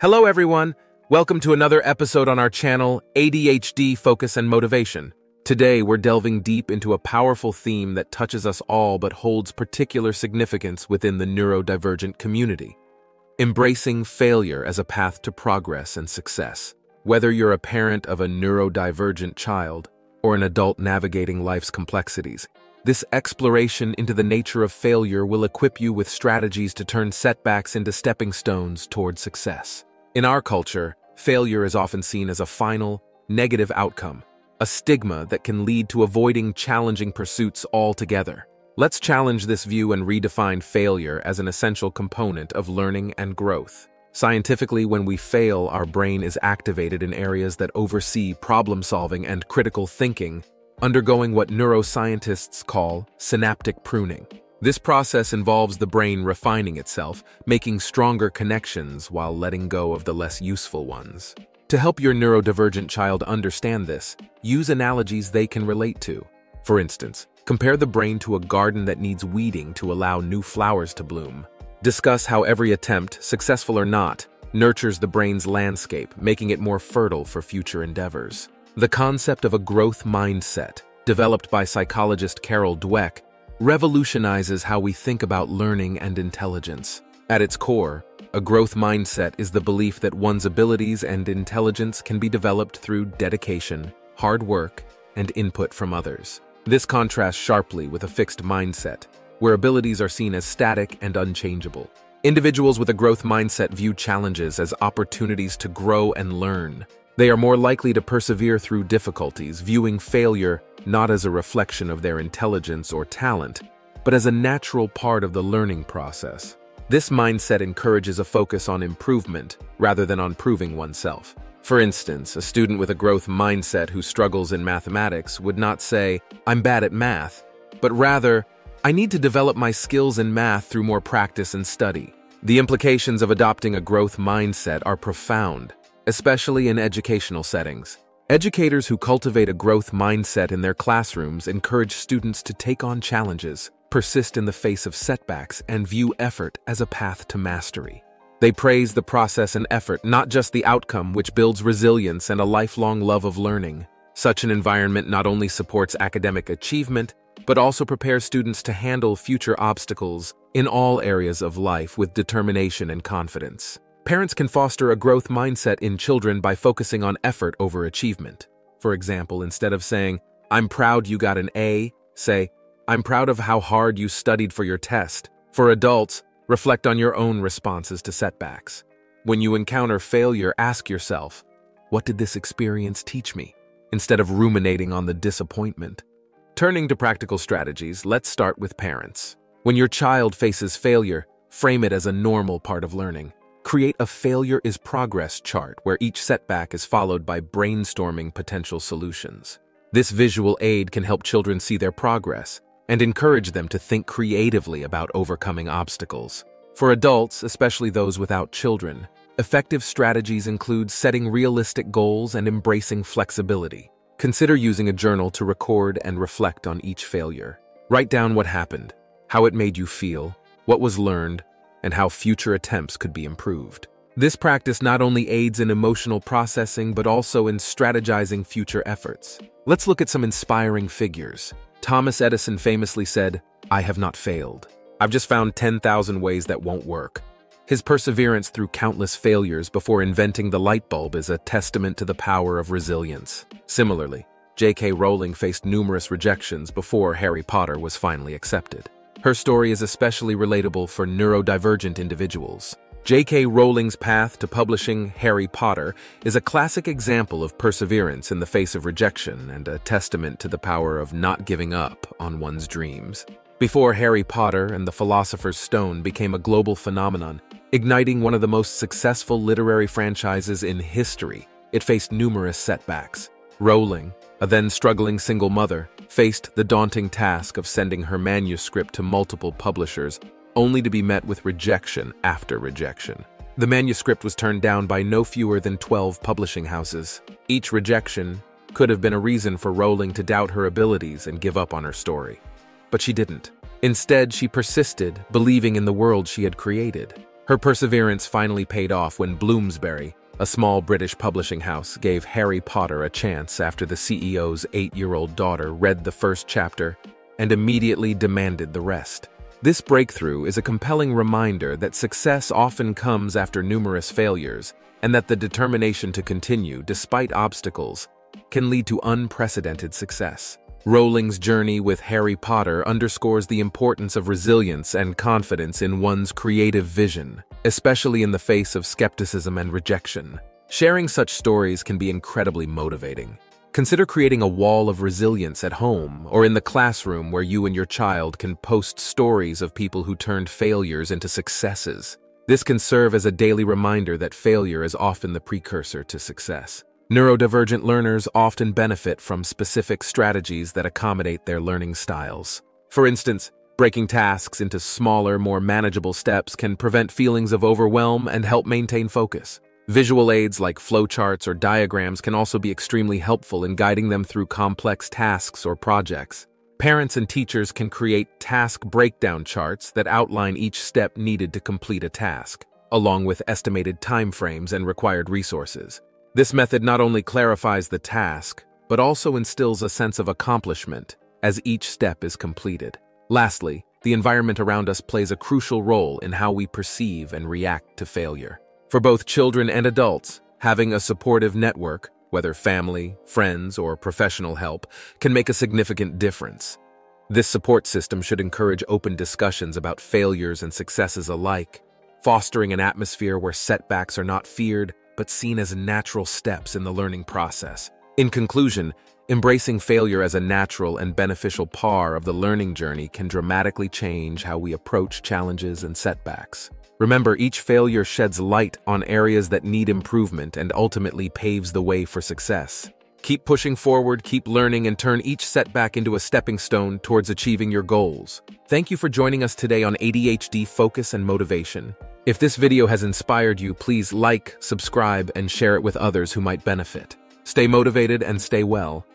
Hello, everyone. Welcome to another episode on our channel, ADHD Focus and Motivation. Today, we're delving deep into a powerful theme that touches us all but holds particular significance within the neurodivergent community. Embracing failure as a path to progress and success. Whether you're a parent of a neurodivergent child or an adult navigating life's complexities, this exploration into the nature of failure will equip you with strategies to turn setbacks into stepping stones toward success. In our culture, failure is often seen as a final, negative outcome, a stigma that can lead to avoiding challenging pursuits altogether. Let's challenge this view and redefine failure as an essential component of learning and growth. Scientifically, when we fail, our brain is activated in areas that oversee problem solving and critical thinking, undergoing what neuroscientists call synaptic pruning. This process involves the brain refining itself, making stronger connections while letting go of the less useful ones. To help your neurodivergent child understand this, use analogies they can relate to. For instance, compare the brain to a garden that needs weeding to allow new flowers to bloom. Discuss how every attempt, successful or not, nurtures the brain's landscape, making it more fertile for future endeavors. The concept of a growth mindset, developed by psychologist Carol Dweck, revolutionizes how we think about learning and intelligence. At its core, a growth mindset is the belief that one's abilities and intelligence can be developed through dedication, hard work, and input from others. This contrasts sharply with a fixed mindset, where abilities are seen as static and unchangeable. Individuals with a growth mindset view challenges as opportunities to grow and learn. They are more likely to persevere through difficulties, viewing failure not as a reflection of their intelligence or talent, but as a natural part of the learning process. This mindset encourages a focus on improvement rather than on proving oneself. For instance, a student with a growth mindset who struggles in mathematics would not say, I'm bad at math, but rather, I need to develop my skills in math through more practice and study. The implications of adopting a growth mindset are profound, especially in educational settings. Educators who cultivate a growth mindset in their classrooms encourage students to take on challenges, persist in the face of setbacks, and view effort as a path to mastery. They praise the process and effort, not just the outcome, which builds resilience and a lifelong love of learning. Such an environment not only supports academic achievement, but also prepares students to handle future obstacles in all areas of life with determination and confidence. Parents can foster a growth mindset in children by focusing on effort over achievement. For example, instead of saying, I'm proud you got an A, say, I'm proud of how hard you studied for your test. For adults, reflect on your own responses to setbacks. When you encounter failure, ask yourself, what did this experience teach me? Instead of ruminating on the disappointment. Turning to practical strategies, let's start with parents. When your child faces failure, frame it as a normal part of learning. Create a failure is progress chart where each setback is followed by brainstorming potential solutions. This visual aid can help children see their progress and encourage them to think creatively about overcoming obstacles. For adults, especially those without children, effective strategies include setting realistic goals and embracing flexibility. Consider using a journal to record and reflect on each failure. Write down what happened, how it made you feel, what was learned, and how future attempts could be improved. This practice not only aids in emotional processing but also in strategizing future efforts. Let's look at some inspiring figures. Thomas Edison famously said, I have not failed. I've just found 10,000 ways that won't work. His perseverance through countless failures before inventing the light bulb is a testament to the power of resilience. Similarly, J.K. Rowling faced numerous rejections before Harry Potter was finally accepted. Her story is especially relatable for neurodivergent individuals. J.K. Rowling's path to publishing Harry Potter is a classic example of perseverance in the face of rejection and a testament to the power of not giving up on one's dreams. Before Harry Potter and the Philosopher's Stone became a global phenomenon, igniting one of the most successful literary franchises in history, it faced numerous setbacks. Rowling, a then struggling single mother, faced the daunting task of sending her manuscript to multiple publishers, only to be met with rejection after rejection. The manuscript was turned down by no fewer than 12 publishing houses. Each rejection could have been a reason for Rowling to doubt her abilities and give up on her story. But she didn't. Instead, she persisted, believing in the world she had created. Her perseverance finally paid off when Bloomsbury, a small British publishing house, gave Harry Potter a chance after the CEO's eight-year-old daughter read the first chapter and immediately demanded the rest. This breakthrough is a compelling reminder that success often comes after numerous failures, and that the determination to continue, despite obstacles, can lead to unprecedented success. Rowling's journey with Harry Potter underscores the importance of resilience and confidence in one's creative vision, especially in the face of skepticism and rejection. Sharing such stories can be incredibly motivating. Consider creating a wall of resilience at home or in the classroom where you and your child can post stories of people who turned failures into successes. This can serve as a daily reminder that failure is often the precursor to success. Neurodivergent learners often benefit from specific strategies that accommodate their learning styles. For instance, breaking tasks into smaller, more manageable steps can prevent feelings of overwhelm and help maintain focus. Visual aids like flowcharts or diagrams can also be extremely helpful in guiding them through complex tasks or projects. Parents and teachers can create task breakdown charts that outline each step needed to complete a task, along with estimated timeframes and required resources. This method not only clarifies the task, but also instills a sense of accomplishment as each step is completed. Lastly, the environment around us plays a crucial role in how we perceive and react to failure. For both children and adults, having a supportive network, whether family, friends, or professional help, can make a significant difference. This support system should encourage open discussions about failures and successes alike, fostering an atmosphere where setbacks are not feared but seen as natural steps in the learning process. In conclusion, embracing failure as a natural and beneficial part of the learning journey can dramatically change how we approach challenges and setbacks. Remember, each failure sheds light on areas that need improvement and ultimately paves the way for success. Keep pushing forward, keep learning, and turn each setback into a stepping stone towards achieving your goals. Thank you for joining us today on ADHD Focus and Motivation. If this video has inspired you, please like, subscribe, and share it with others who might benefit. Stay motivated and stay well.